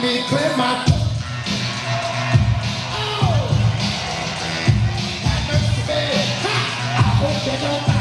let me clear my Oh! Have mercy, baby. I hope they don't